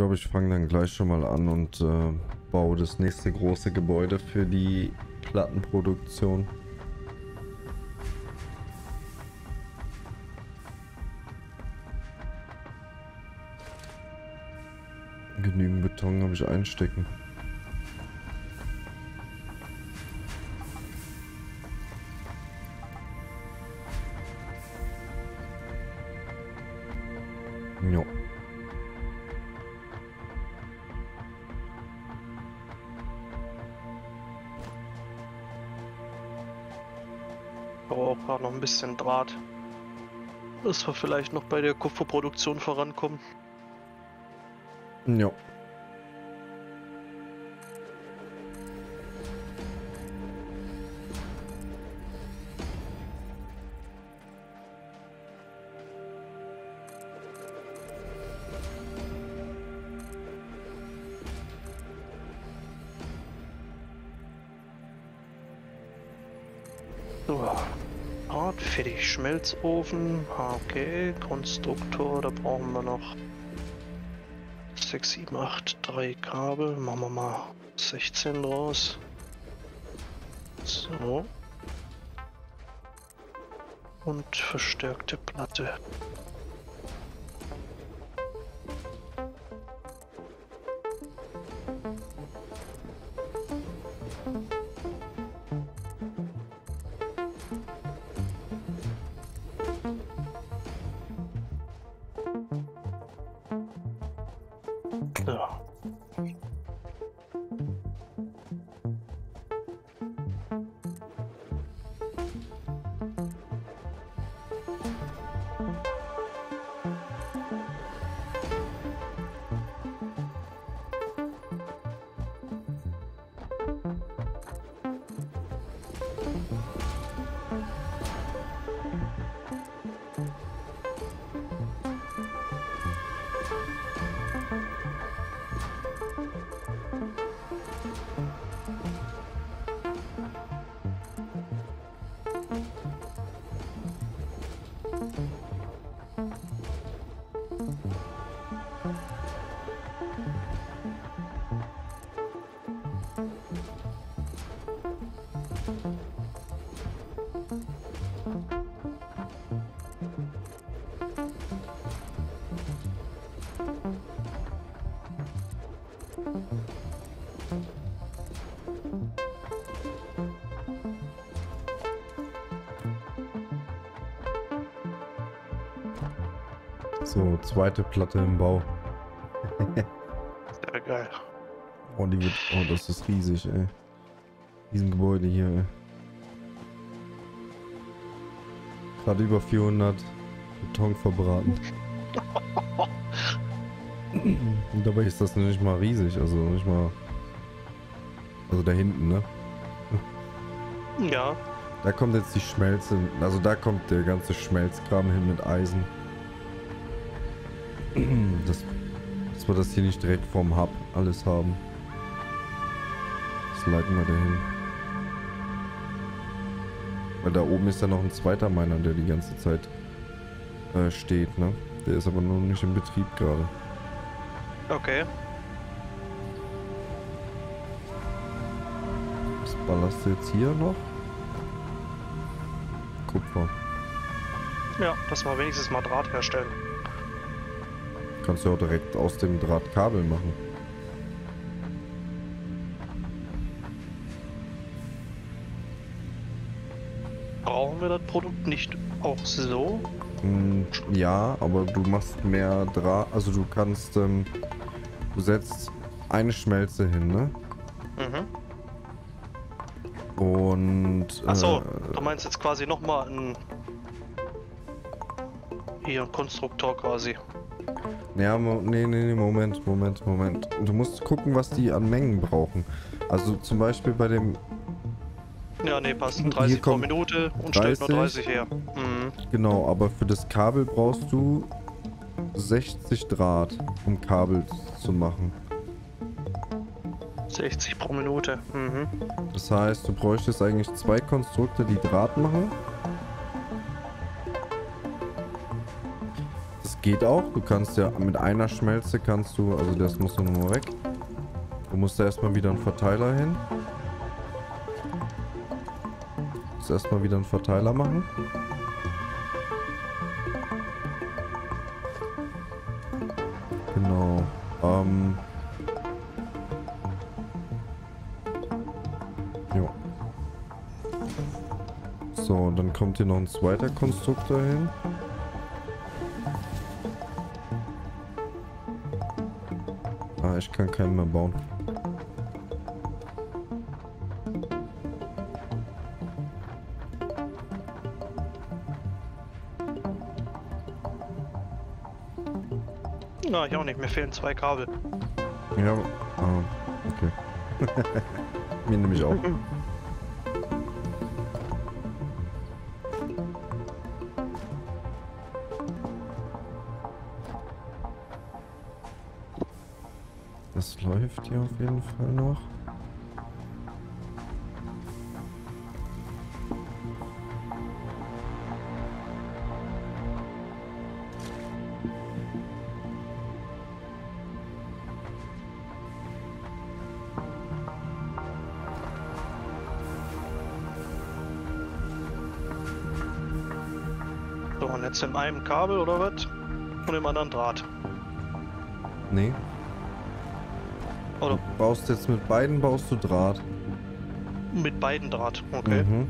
glaube, ich fange dann gleich schon mal an und äh, baue das nächste große Gebäude für die Plattenproduktion. Genügend Beton habe ich einstecken. Bisschen Draht. Dass wir vielleicht noch bei der Kupferproduktion vorankommen. Ja. Schmelzofen. Okay. Konstruktor, da brauchen wir noch 6, 7, 8, 3 Kabel. Machen wir mal 16 draus. So. Und verstärkte Platte. So, zweite Platte im Bau. Sehr geil. Oh, die wird. Oh, das ist riesig, ey. Diesen Gebäude hier, ey. Gerade über 400 Beton verbraten. Und dabei ist das nicht mal riesig, also nicht mal. Also da hinten, ne? Ja, Da kommt jetzt die Schmelze. Also da kommt der ganze Schmelzkram hin mit Eisen. Das, dass wir das hier nicht direkt vorm Hub alles haben. Das leiten wir dahin. Weil da oben ist ja noch ein zweiter Miner, der die ganze Zeit äh, steht, ne? Der ist aber noch nicht in Betrieb gerade. okay. Was ballerst du jetzt hier noch? Kupfer. Ja, dass wir wenigstens mal Draht herstellen. Kannst du auch direkt aus dem Draht Kabel machen. Brauchen wir das Produkt nicht auch so? Mm, Ja, aber du machst mehr Draht. Also du kannst, ähm, du setzt eine Schmelze hin, ne? Mhm. Und. Achso, äh, du meinst jetzt quasi nochmal ein. Hier, ein Konstruktor quasi. Ja, nee, nee, nee, Moment, Moment, Moment. Du musst gucken, was die an Mengen brauchen. Also zum Beispiel bei dem, Ja, nee, passt. Hier 30 pro Minute und stellt nur 30. 30 her. Mhm. genau, aber für das Kabel brauchst du 60 Draht, um Kabel zu machen. 60 pro Minute. Mhm. Das heißt, du bräuchtest eigentlich zwei Konstrukte, die Draht machen. Geht auch. Du kannst ja mit einer Schmelze kannst du, also das muss nur weg. Du musst da erstmal wieder einen Verteiler hin. Du musst erstmal wieder einen Verteiler machen. Genau. Ähm. Jo. So, dann kommt hier noch ein zweiter Konstruktor hin. Ah, ich kann keinen mehr bauen. Na, ich auch nicht. Mir fehlen zwei Kabel. Ja, ah, okay. Mir nämlich auch. läuft hier auf jeden Fall noch. So, und jetzt in einem Kabel oder was? Und im anderen Draht. Nee. Baust jetzt mit beiden baust du Draht. mit beiden Draht. Okay. Mhm.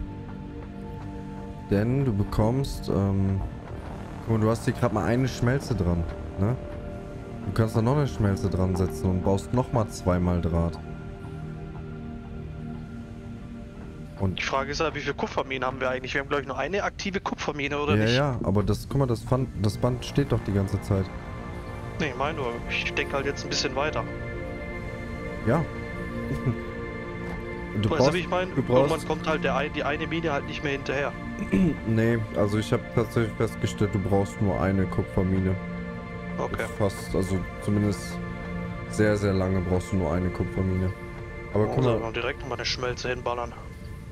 Denn du bekommst, ähm, guck mal, du hast hier gerade mal eine Schmelze dran, ne? Du kannst da noch eine Schmelze dran setzen und baust nochmal zweimal Draht. Die Frage ist ja, wie viele Kupferminen haben wir eigentlich? Wir haben, glaube ich, nur eine aktive Kupfermine, oder ja, nicht? ja, aber das, guck mal, das, Band, das Band steht doch die ganze Zeit. Nee, ich meine nur, ich denke halt jetzt ein bisschen weiter. Ja. du weißt du, wie ich meine? Irgendwann brauchst, kommt halt der ein, die eine Mine halt nicht mehr hinterher. nee, also ich habe tatsächlich festgestellt, du brauchst nur eine Kupfermine. Okay. Fast, also zumindest sehr, sehr lange brauchst du nur eine Kupfermine. Aber guck Oder mal, direkt mal eine Schmelze hinballern.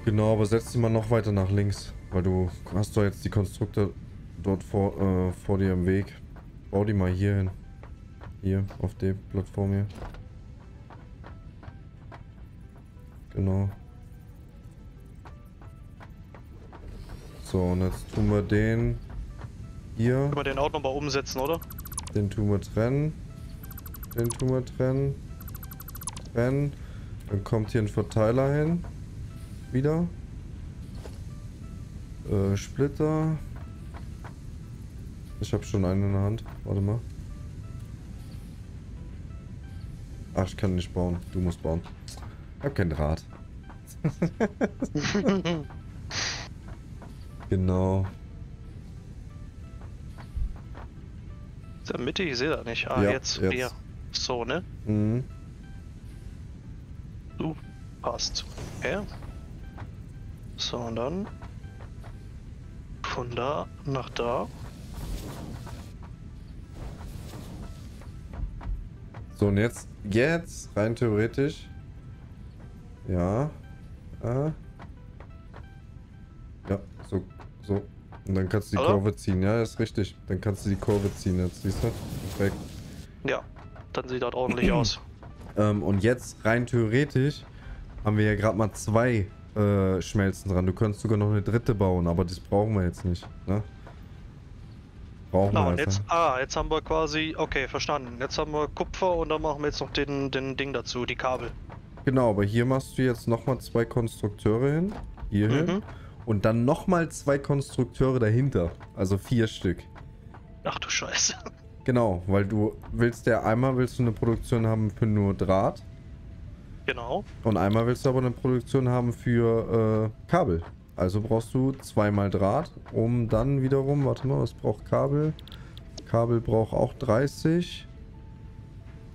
genau, aber setz die mal noch weiter nach links, weil du hast doch jetzt die Konstrukte dort vor, äh, vor dir im Weg. Bau die mal hier hin. Hier, auf die Plattform hier. Genau. So, und jetzt tun wir den hier. Können wir den auch nochmal umsetzen, oder? Den tun wir trennen. Den tun wir trennen. Trennen. Dann kommt hier ein Verteiler hin. Wieder. Äh, Splitter. Ich habe schon einen in der Hand. Warte mal. Ach, ich kann nicht bauen. Du musst bauen. Ich hab kein Draht. Genau. Ist der Mitte, ich sehe das nicht. Ah, Ja, jetzt, jetzt. hier. So, ne? Mhm. Du passt. Okay. So, und dann von da nach da. So, und jetzt, jetzt, rein theoretisch. Ja. Äh. Ja, so, so. Und dann kannst du die Hallo? Kurve ziehen. Ja, ist richtig. Dann kannst du die Kurve ziehen jetzt, siehst du? Perfekt. Ja, dann sieht das ordentlich aus. Ähm, und jetzt, rein theoretisch, haben wir ja gerade mal zwei äh, Schmelzen dran. Du könntest sogar noch eine dritte bauen, aber das brauchen wir jetzt nicht, ne? Brauchen Ah, wir jetzt, ah, jetzt haben wir quasi, okay, verstanden. Jetzt haben wir Kupfer und dann machen wir jetzt noch den, den Ding dazu, die Kabel. Genau, aber hier machst du jetzt nochmal zwei Konstrukteure hin. Hier hin. Mhm. Und dann nochmal zwei Konstrukteure dahinter. Also vier Stück. Ach du Scheiße. Genau, weil du willst ja einmal willst du eine Produktion haben für nur Draht. Genau. Und einmal willst du aber eine Produktion haben für äh, Kabel. Also brauchst du zweimal Draht, um dann wiederum, warte mal, was braucht Kabel? Kabel braucht auch 30.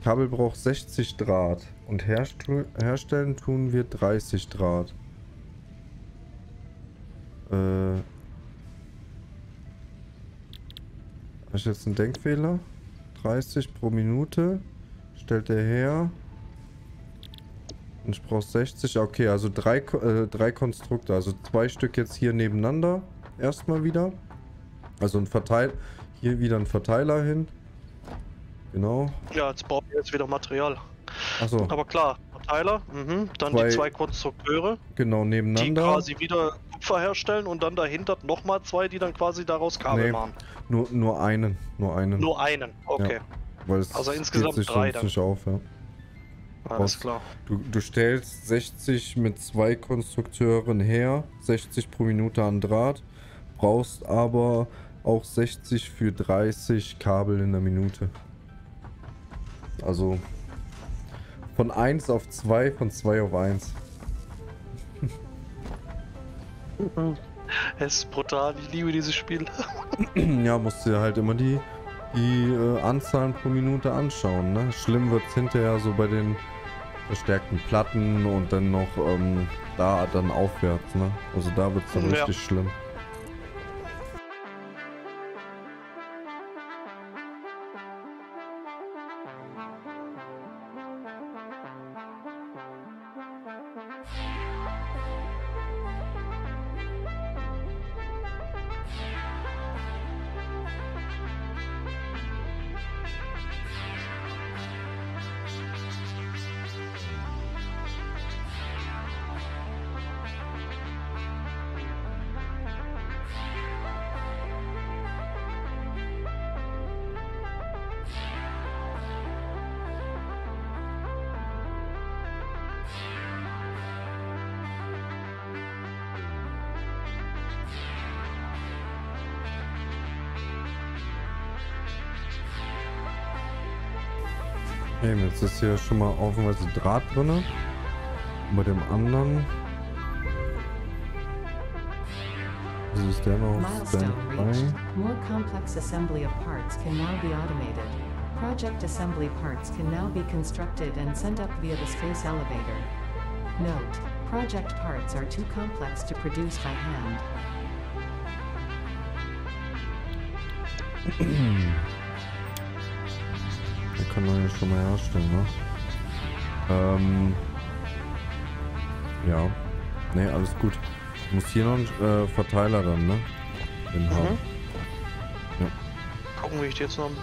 Kabel braucht 60 Draht. Und herstu- herstellen tun wir 30 Draht. Äh. Habe ich jetzt einen Denkfehler? 30 pro Minute. Stellt er her. Und ich brauche 60. Okay, also drei, äh, drei Konstrukte. Also zwei Stück jetzt hier nebeneinander. Erstmal wieder. Also ein Verteil. hier wieder einen Verteiler hin. Genau. Ja, jetzt bauen wir jetzt wieder Material. Achso, Aber klar, Verteiler, mhm. dann Zwei- die zwei Konstrukteure, genau die nebeneinander. quasi wieder Kupfer herstellen und dann dahinter nochmal zwei, die dann quasi daraus Kabel Nee. machen. Nur, nur einen. Nur einen. Nur einen, okay. weil es also insgesamt sich drei dann. auf, ja. Alles klar. Du, du stellst 60 mit zwei Konstrukteuren her, 60 pro Minute an Draht, brauchst aber auch 60 für 30 Kabel in der Minute. Also von 1 auf 2, von 2 auf 1. Es ist brutal, ich liebe dieses Spiel. ja, musst du dir halt immer die, die äh, Anzahlen pro Minute anschauen. Ne? Schlimm wird es hinterher so bei den verstärkten Platten und dann noch ähm, da dann aufwärts. Ne? Also da wird es dann Ja. richtig schlimm. Okay, jetzt ist hier schon mal offenweise Draht drin. Bei dem anderen. Wieso ist der noch auf Standby? More complex assembly of parts can now be automated. Project assembly parts can now be constructed and sent up via the space elevator. Note, project parts are too complex to produce by hand. Können wir ja schon mal herstellen, ne? Ähm. Ja. Ne, alles gut. Ich muss hier noch einen äh, Verteiler dann, ne? Den haben. Gucken, wie ich die jetzt noch am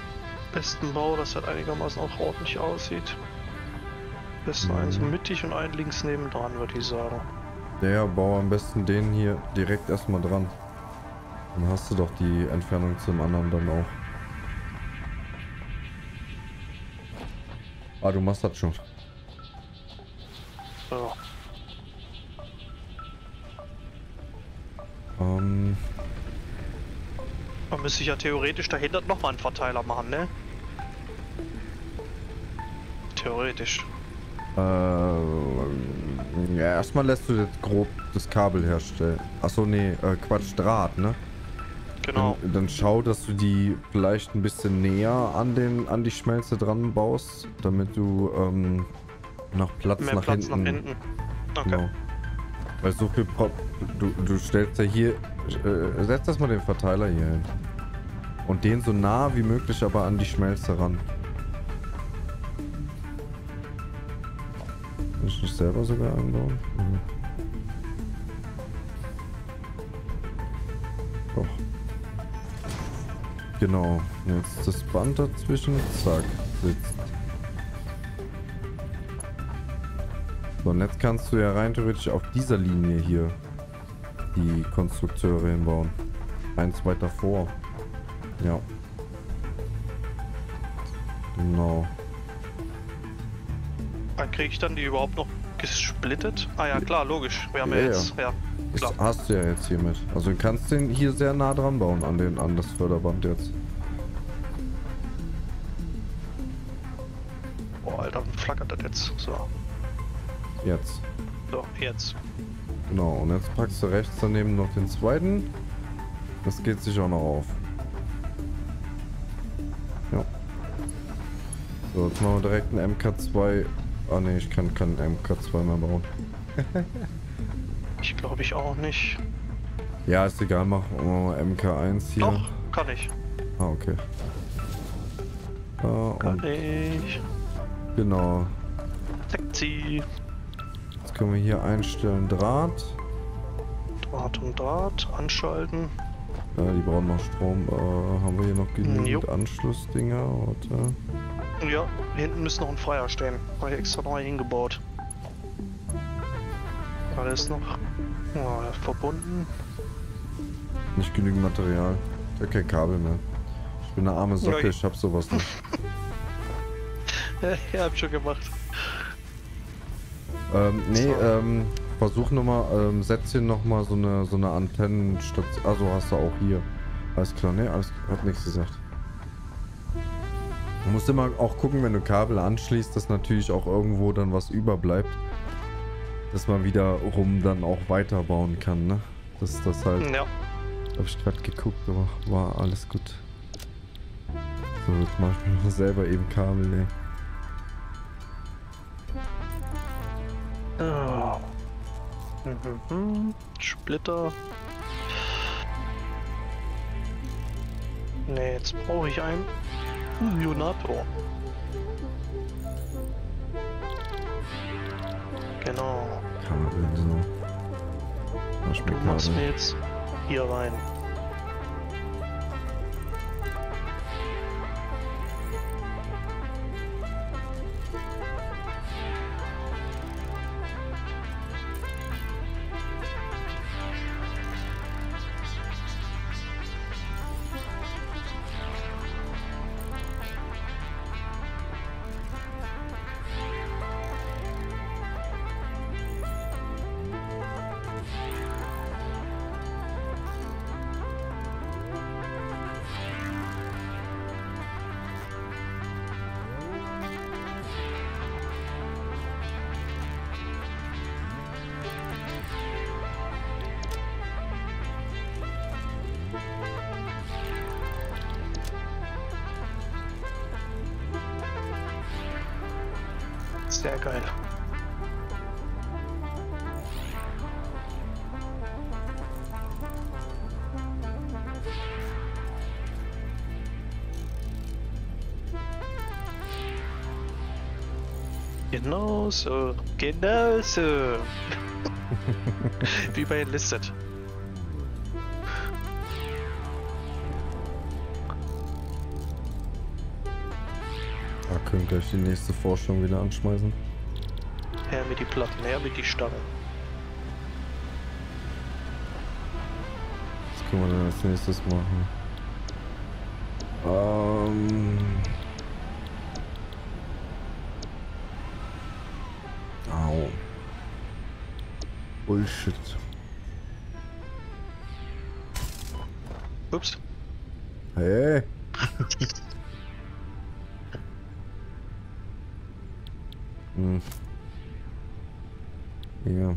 besten baue, dass das einigermaßen auch ordentlich aussieht. Besten Mhm. einen so mittig und einen links nebendran, würde ich sagen. Ja, ja, bau am besten den hier direkt erstmal dran. Dann hast du doch die Entfernung zum anderen dann auch. Ah, du machst das schon. So. Ähm, Man müsste ja theoretisch dahinter nochmal einen Verteiler machen, ne? Theoretisch. äh, ja, erstmal lässt du jetzt grob das Kabel herstellen. Achso, nee, äh, Quatsch, Draht, ne? Genau. Dann, dann schau, dass du die vielleicht ein bisschen näher an den an die Schmelze dran baust, damit du ähm, nach Platz, Mehr nach, Platz hinten, nach hinten. Okay. Genau. Weil so viel Pop. Du, du stellst ja hier. Äh, setz das mal den Verteiler hier hin. Und den so nah wie möglich aber an die Schmelze ran. Kann ich nicht selber sogar einbauen? Mhm. Genau. Jetzt das Band dazwischen. Zack. Sitzt. So, und jetzt kannst du ja rein theoretisch auf dieser Linie hier die Konstrukteure hinbauen. Eins weiter vor. Ja. Genau. Dann kriege ich dann die überhaupt noch gesplittet? Ah ja, klar, logisch. Wir haben ja, Ja, jetzt, ja, Das klar. hast du ja jetzt hiermit. Also du kannst den hier sehr nah dran bauen an, den, an das Förderband jetzt. Boah, Alter, flackert das jetzt. So, Jetzt. so, jetzt. Genau. Und jetzt packst du rechts daneben noch den zweiten. Das geht sich auch noch auf. Ja. So, jetzt machen wir direkt einen MK2. Ah ne, ich kann keinen MK2 mehr bauen. Ich glaube ich auch nicht. Ja, ist egal, mach mal MK1 hier. Doch, kann ich. Ah, okay. Ah, Kann ich. genau. Sekti. Jetzt können wir hier einstellen Draht. Draht und Draht. Anschalten. Ja, die brauchen noch Strom. Äh, haben wir hier noch genügend. Anschlussdinger? Warte. Ja, hinten müsste noch ein Feuer stehen. Habe ich extra neu hingebaut. Alles noch ja, verbunden. Nicht genügend Material. Ich hab kein Kabel mehr. Ich bin eine arme Socke, Ja, ich hab sowas nicht. ja, hab schon gemacht. ähm, nee, So. ähm, versuch nochmal, ähm, setz hier nochmal so eine, so eine Antennenstation. Also hast du auch hier. Alles klar, ne? Alles, hat nichts gesagt. Du musst immer auch gucken, wenn du Kabel anschließt, dass natürlich auch irgendwo dann was überbleibt. Dass man wiederum dann auch weiterbauen kann, ne? Dass das halt. Ja, Hab ich gerade geguckt, aber war alles gut. So, jetzt mach ich mir selber eben Kabel, ey. Ah. Mhm. Splitter. Ne, jetzt brauche ich einen Ionator. Genau. Kabel, so. Du machst mir jetzt hier rein. Sehr geil. Genau so. Genau so. Wie bei Enlisted. Gleich die nächste Forschung wieder anschmeißen. Her mit die Platten, her mit die Stangen. Was können wir denn als nächstes machen? Ähm. Au. Bullshit. Ups. Hey. hm. Ja.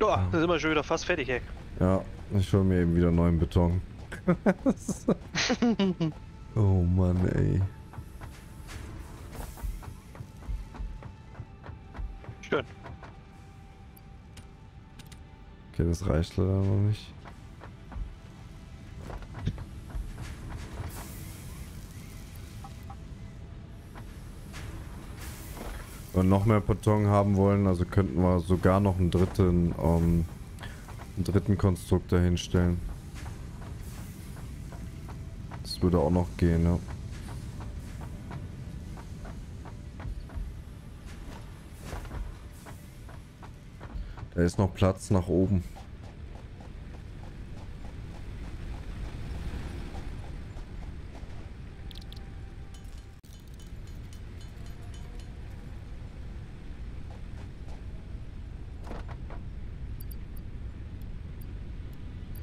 Ja, da sind wir schon wieder fast fertig, ey. Ja, ich hol mir eben wieder neuen Beton. oh Mann, ey. Schön. Okay, das reicht leider noch nicht. Noch mehr Beton haben wollen, also könnten wir sogar noch einen dritten, ähm, einen dritten Konstruktor hinstellen. Das würde auch noch gehen, ne? Da ist noch Platz nach oben.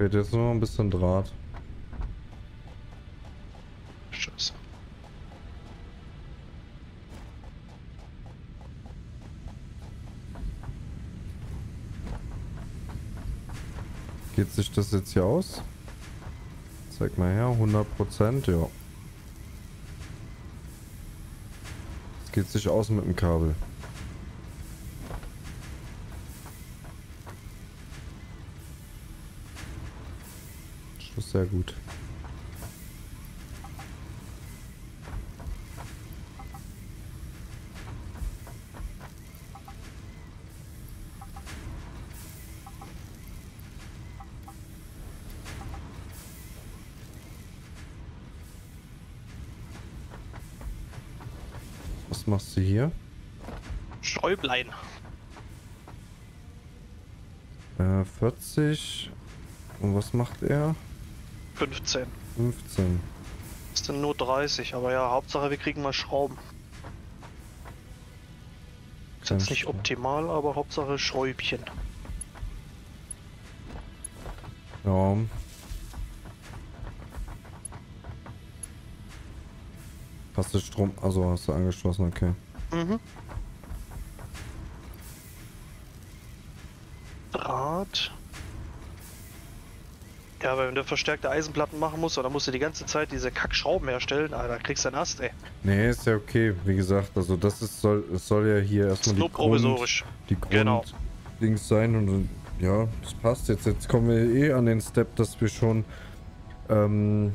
Fehlt jetzt nur noch ein bisschen Draht. Scheiße. Geht sich das jetzt hier aus? Zeig mal her, 100%, ja. Es geht sich aus mit dem Kabel. Sehr gut. Was machst du hier? Schäublein. Äh, 40. Und was macht er? 15. 15. Das sind nur 30, aber ja, Hauptsache wir kriegen mal Schrauben. Ist jetzt nicht optimal, aber Hauptsache Schräubchen. Ja. Hast du Strom? Also hast du angeschlossen, okay. Mhm. Draht. Ja, weil wenn du verstärkte Eisenplatten machen musst, dann musst du die ganze Zeit diese Kackschrauben herstellen, Alter, kriegst du einen Ast, ey. Nee, ist ja okay. Wie gesagt, also das ist soll es soll ja hier erstmal die Grund, provisorisch. die Grund Genau. Dings sein und ja, das passt jetzt. Jetzt kommen wir eh an den Step, dass wir schon ähm,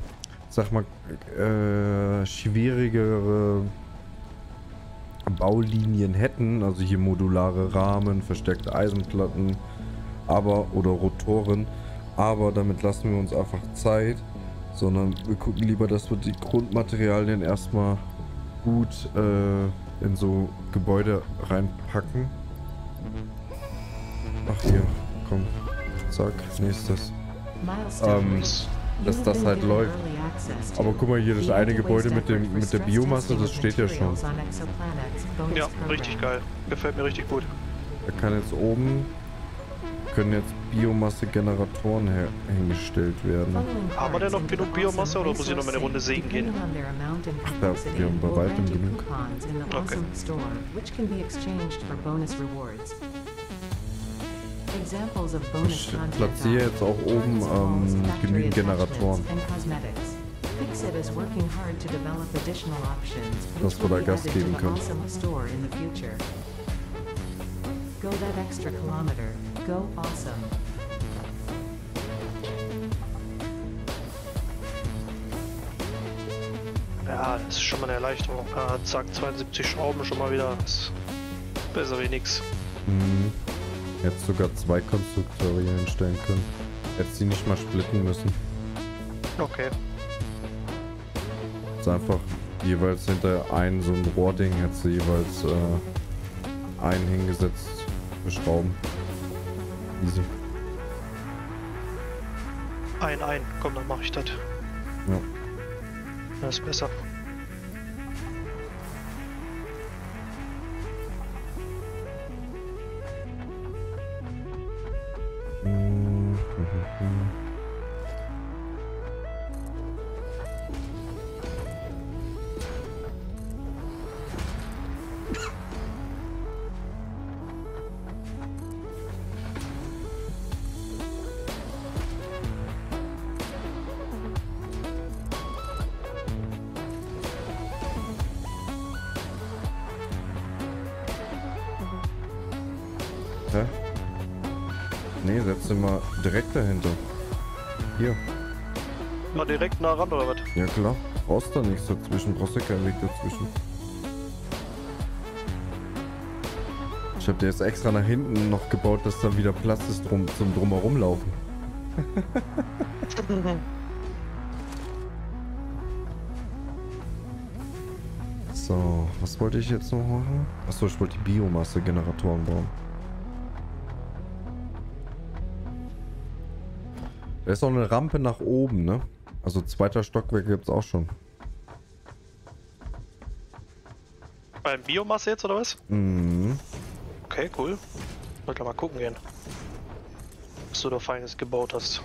sag mal äh, schwierigere Baulinien hätten, also hier modulare Rahmen, verstärkte Eisenplatten, aber oder Rotoren, aber damit lassen wir uns einfach Zeit, sondern wir gucken lieber, dass wir die Grundmaterialien erstmal gut äh, in so Gebäude reinpacken. Ach hier, komm, zack, nächstes. Ähm, dass das halt läuft. Aber guck mal hier, das eine Gebäude mit dem mit der Biomasse, das steht ja schon. Ja, richtig geil. Gefällt mir richtig gut. Da kann jetzt oben können jetzt Biomasse-Generatoren her- hingestellt werden. Haben wir denn noch genug Biomasse oder muss ich noch mal eine Runde sägen gehen? Ja, wir haben bei weitem genug. Okay. Ich platziere jetzt auch oben ähm, genügend Generatoren. Dass wir da Gas geben können. Go that extra kilometer. Go awesome. Das ist schon mal eine Erleichterung. Ja, zack, 72 Schrauben schon mal wieder. Ist besser wie nix. Mhm. Jetzt sogar zwei Konstrukteure hier hinstellen können. Hätte sie nicht mal splitten müssen. Okay. Ist einfach jeweils hinter ein so ein Rohrding sie jeweils äh, einen hingesetzt für Schrauben. Easy. Ein, ein. Komm, dann mache ich das. Ja. Das ist besser. Hä? Nee, setz den mal direkt dahinter. Hier. Mal direkt nah ran oder was? Ja klar. Brauchst da nichts dazwischen. Brauchst ja keinen Weg dazwischen. Ich hab dir jetzt extra nach hinten noch gebaut, dass dann wieder Platz ist drum, zum drumherum laufen. So, was wollte ich jetzt noch machen? Achso, ich wollte die Biomasse-Generatoren bauen. Da ist auch eine Rampe nach oben, ne? Also zweiter Stockwerk gibt's auch schon. Beim Biomasse jetzt oder was? Mhm. Okay, cool. Wollte mal gucken gehen. Was du da Feines gebaut hast.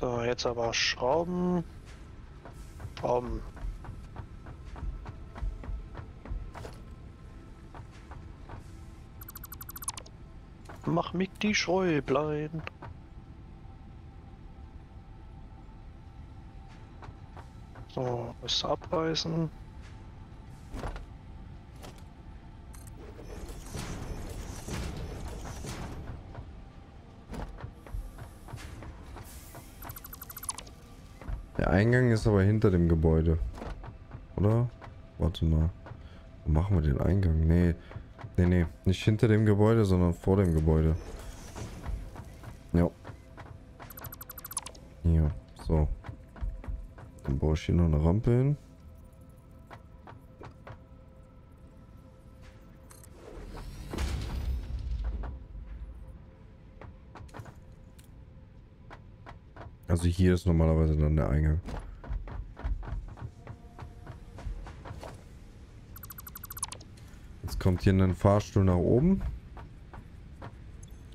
So, jetzt aber Schrauben. Schrauben. Mach mich die Schräublein. So, müsst ihr abreißen. Der Eingang ist aber hinter dem Gebäude. Oder? Warte mal. Wo machen wir den Eingang? Nee. Nee, nee. Nicht hinter dem Gebäude, sondern vor dem Gebäude. Ja. Hier, so. Dann baue ich hier noch eine Rampe hin. Also hier ist normalerweise dann der Eingang. Kommt hier ein Fahrstuhl nach oben.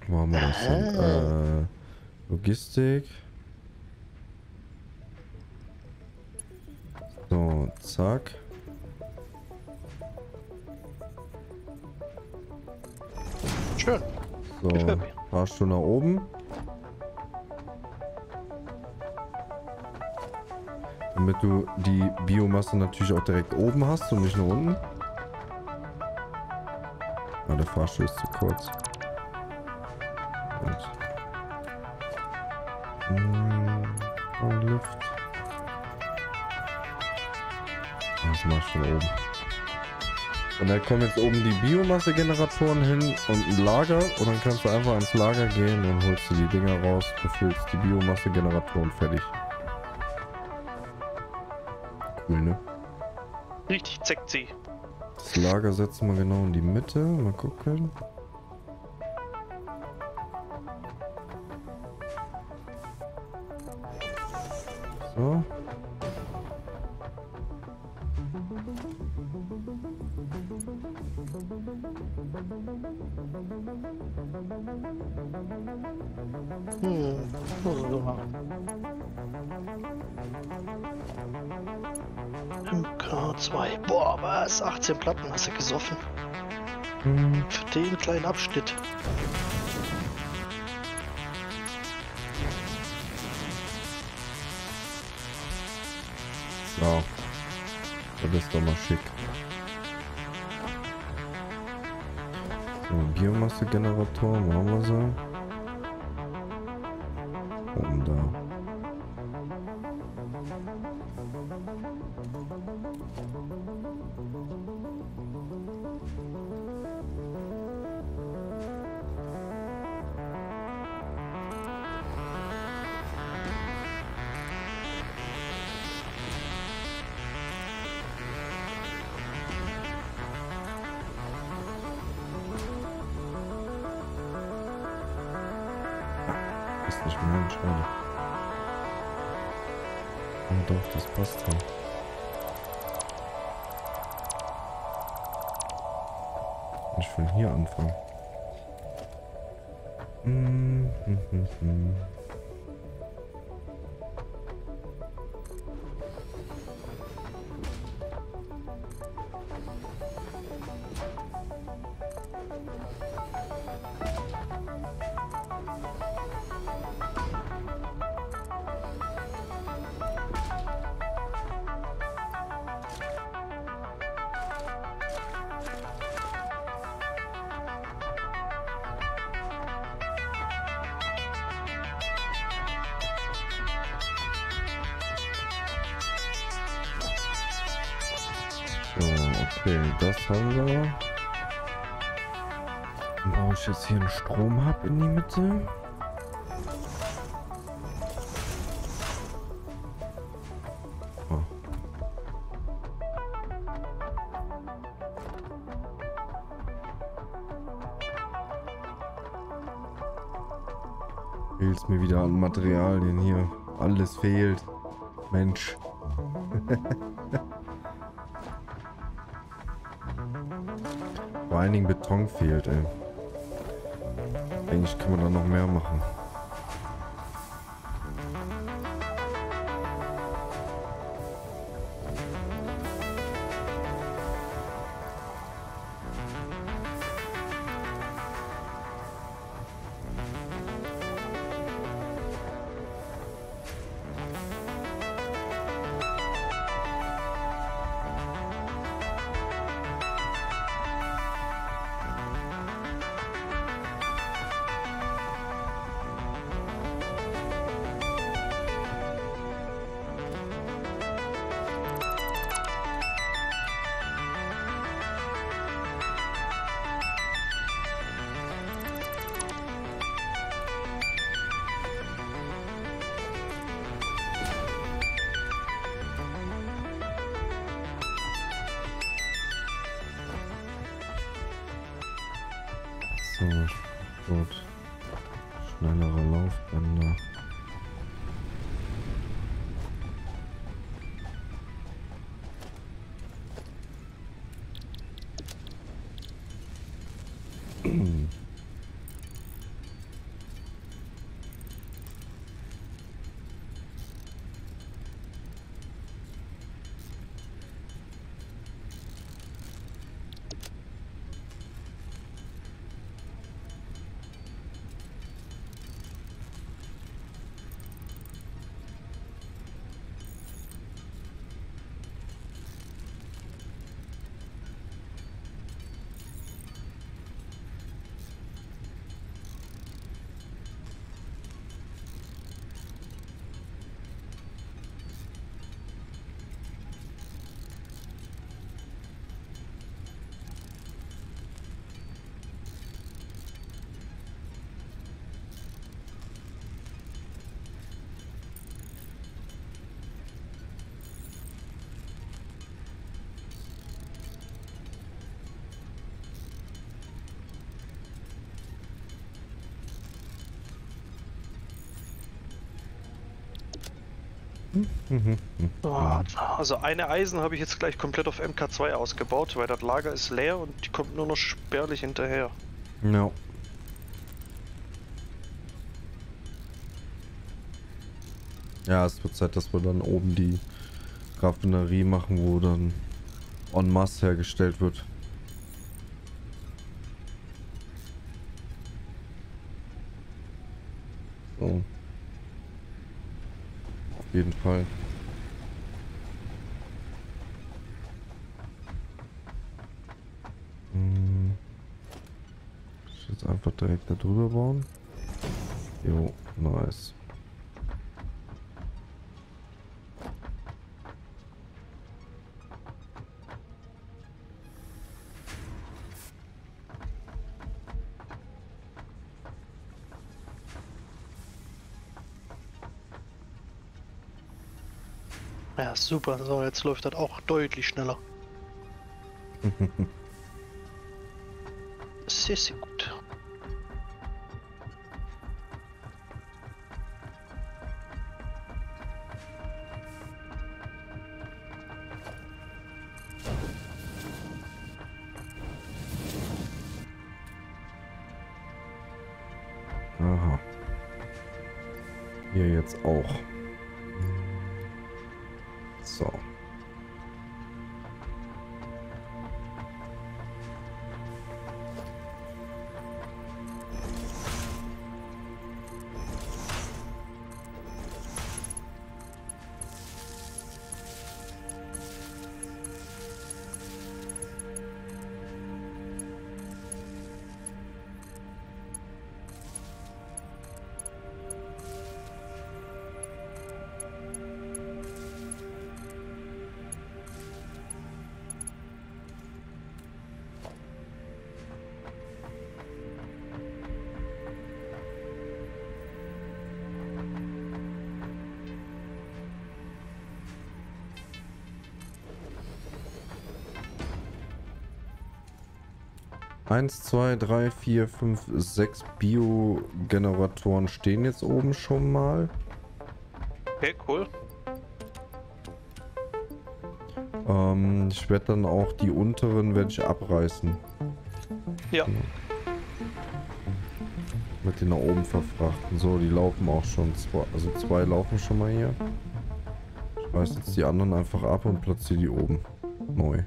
Wo haben wir das denn? Äh, Logistik. So, zack. Schön. So. Fahrstuhl nach oben. Damit du die Biomasse natürlich auch direkt oben hast und nicht nur unten. Ah, Fahrstuhl ist zu kurz. Gut. Hm, oh, Lift. Das mach schon oben. Und dann kommen jetzt oben die Biomasse-Generatoren hin und ein Lager. Und dann kannst du einfach ans Lager gehen und holst du die Dinger raus, befüllst die Biomasse-Generatoren fertig. Cool, ne? Richtig sexy. Das Lager setzen wir genau in die Mitte. Mal gucken. Kleinen Abschnitt. Ja. Das ist doch mal schick. So, Biomasse-Generator, machen wir so. Schade. Oh doch, das passt ja. Ich will hier anfangen. Mm, hm, Fehlt's mir wieder an Materialien hier. Alles fehlt. Mensch. Vor allen Dingen Beton fehlt, ey. Eigentlich kann man da noch mehr machen. Ah, Also eine Eisen habe ich jetzt gleich komplett auf MK2 ausgebaut, weil das Lager ist leer und die kommt nur noch spärlich hinterher. Ja. Ja, es wird Zeit, dass wir dann oben die Raffinerie machen, wo dann en masse hergestellt wird. So. Jeden Fall. Hm. Jetzt einfach direkt da drüber bauen. Jo, nice. Super. So, jetzt läuft das auch deutlich schneller. Sehr, sehr gut. Aha. Hier jetzt auch. soul. 1, 2, 3, 4, 5, 6 Bio-Generatoren stehen jetzt oben schon mal. Okay, cool. Ähm, ich werde dann auch die unteren werde ich abreißen. Ja. Mit denen nach oben verfrachten. So, die laufen auch schon. Also zwei laufen schon mal hier. Ich reiße jetzt die anderen einfach ab und platziere die oben. Neu.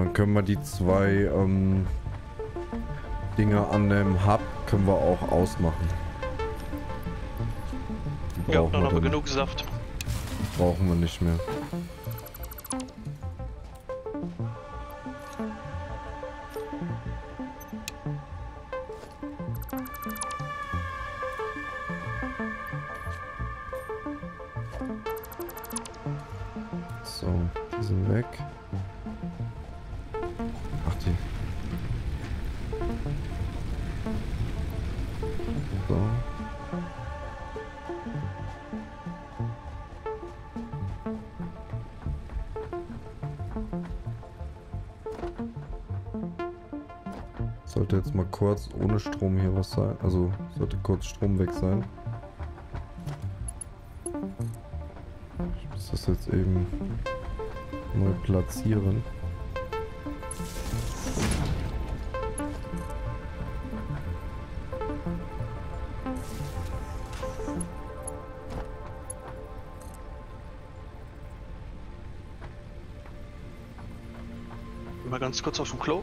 Dann können wir die zwei ähm, Dinger an dem Hub können wir auch ausmachen. Die ja, dann wir haben wir genug Saft. Brauchen wir nicht mehr. Kurz ohne Strom hier was sein. Also sollte kurz Strom weg sein. Ich muss das jetzt eben neu platzieren. Mal ganz kurz auf dem Klo.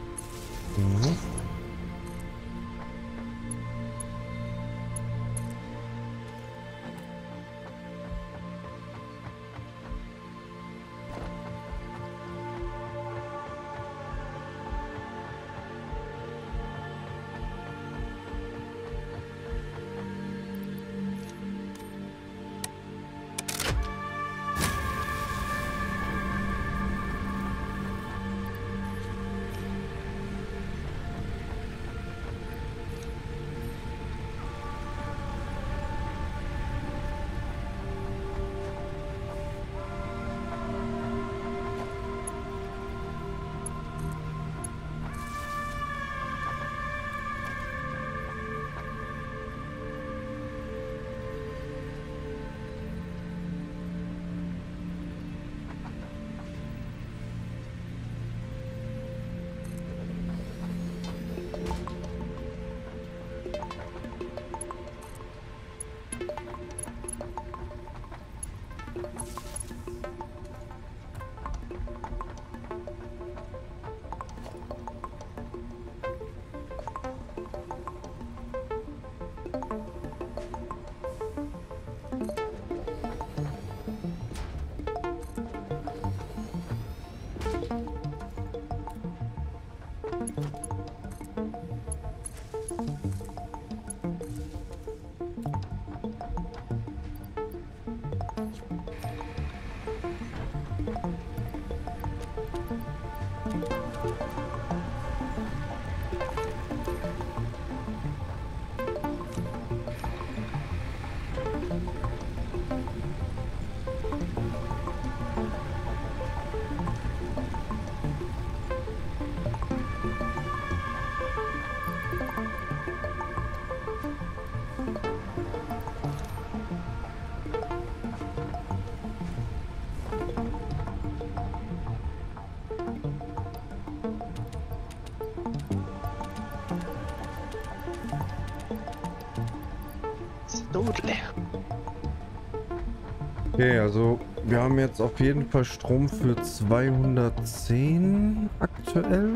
Okay, also wir haben jetzt auf jeden Fall Strom für 210 aktuell.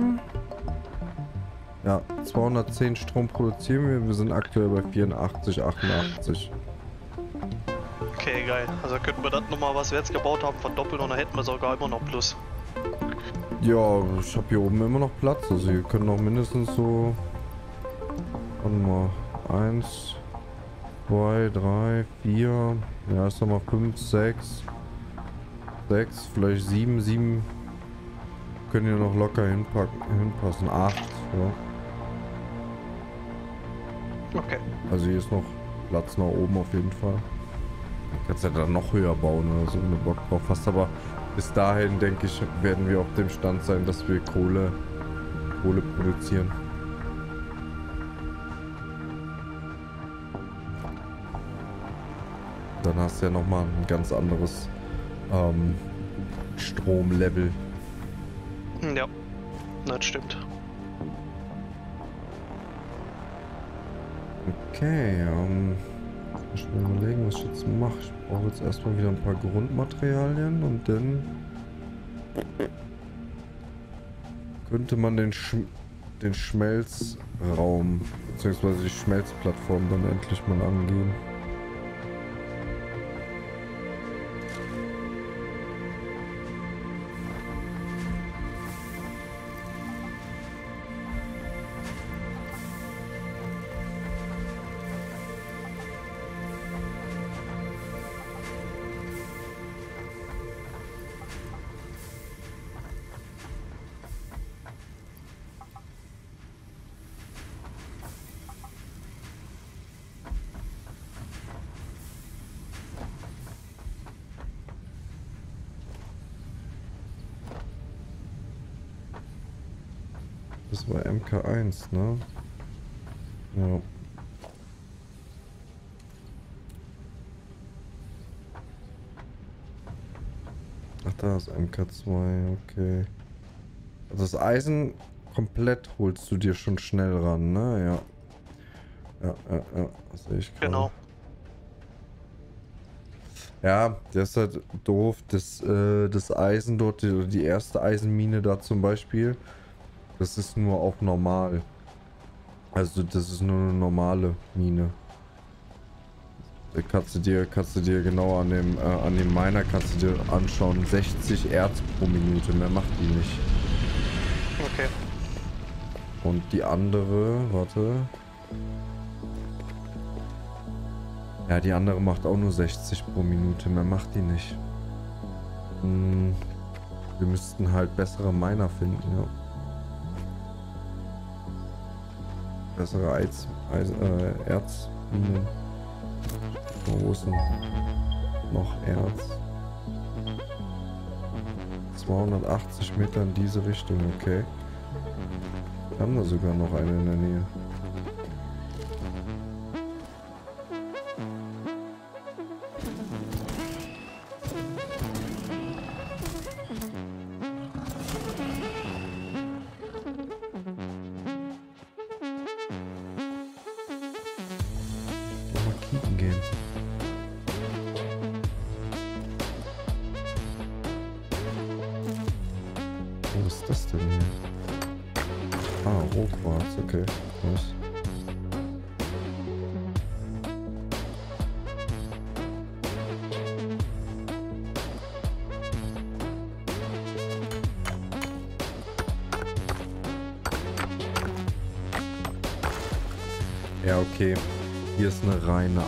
Ja, 210 Strom produzieren wir. Wir sind aktuell bei 84, 88. Okay, geil. Also könnten wir das nochmal, was wir jetzt gebaut haben, verdoppeln und dann hätten wir sogar immer noch Plus. Ja, ich habe hier oben immer noch Platz. Also hier können noch mindestens so... Warte mal. Eins, zwei, drei, vier... Ja, ist nochmal fünf, sechs... Sechs, vielleicht sieben, sieben... Können hier noch locker hinpacken, hinpassen. Acht, ja. Okay. Also hier ist noch Platz nach oben auf jeden Fall. Kannst ja dann noch höher bauen oder so, wenn du Bock drauf hast. Aber bis dahin, denke ich, werden wir auf dem Stand sein, dass wir Kohle, Kohle produzieren. Ja nochmal ein ganz anderes ähm, Stromlevel. Ja, das stimmt. Okay, ähm, ich will überlegen, was ich jetzt mache. Ich brauche jetzt erstmal wieder ein paar Grundmaterialien und dann könnte man den, Sch den Schmelzraum bzw. die Schmelzplattform dann endlich mal angehen. Das war MK1, ne? Ja. Ach, da ist MK2, okay. Also das Eisen komplett holst du dir schon schnell ran, ne? Ja. Ja, ja, ja. Das sehe ich gerade. Genau. Ja, das ist halt doof. Das, äh, das Eisen dort, die, die erste Eisenmine da zum Beispiel, das ist nur auch normal. Also das ist nur eine normale Mine. Da kannst du dir, kannst du dir genau an dem, äh, an dem Miner kannst du dir anschauen. 60 Erz pro Minute, mehr macht die nicht. Okay. Und die andere, warte. Ja, die andere macht auch nur 60 pro Minute, mehr macht die nicht. Hm, wir müssten halt bessere Miner finden, ja. Bessere Eiz, Eis, äh, Erzminen. Oh, Wo ist denn noch Erz? 280 Meter in diese Richtung, okay. Wir haben da sogar noch eine in der Nähe.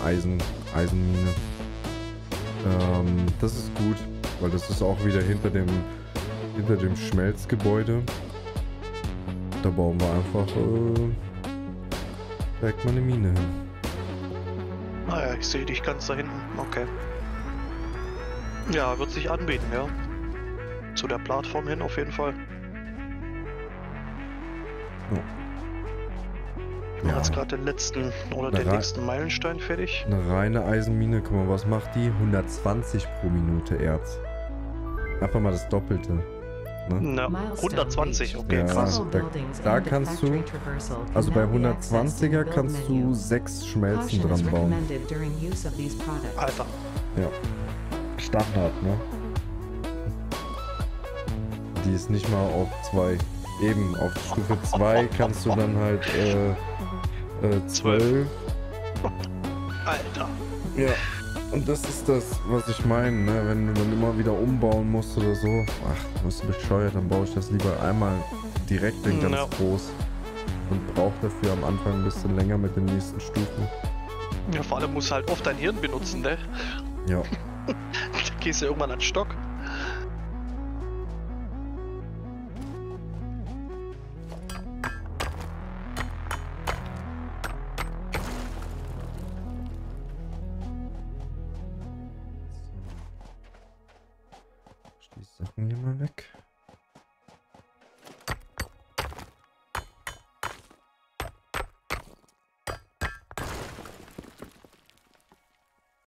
Eisen, Eisenmine. Ähm, das ist gut, weil das ist auch wieder hinter dem, hinter dem Schmelzgebäude. Da bauen wir einfach äh, direkt mal eine Mine hin. Naja, Ah ich sehe dich ganz da hinten. Okay. Ja, wird sich anbieten, ja. Zu der Plattform hin auf jeden Fall. Wir haben Ja, jetzt gerade den letzten oder Na, den nächsten Meilenstein fertig. eine reine Eisenmine, guck mal, was macht die? 120 pro Minute Erz. Einfach mal das Doppelte. Ne? Na, Milestone 120, reached. okay, Ja, krass. Several da- da kannst du- Also bei now be accessed in the 120er build kannst du sechs Schmelzen dran bauen. Alter, Ja. Standard, ne? Die ist nicht mal auf 2. Eben, auf Stufe 2 kannst du dann halt äh, äh, 12. Alter. Ja. Und das ist das, was ich meine, ne? Wenn du dann immer wieder umbauen musst oder so. Ach, du bist bescheuert, dann baue ich das lieber einmal direkt in ganz Ja. groß. Und brauche dafür am Anfang ein bisschen länger mit den nächsten Stufen. Ja, vor allem musst du halt oft dein Hirn benutzen, ne? Ja. Da gehst du irgendwann an den Stock.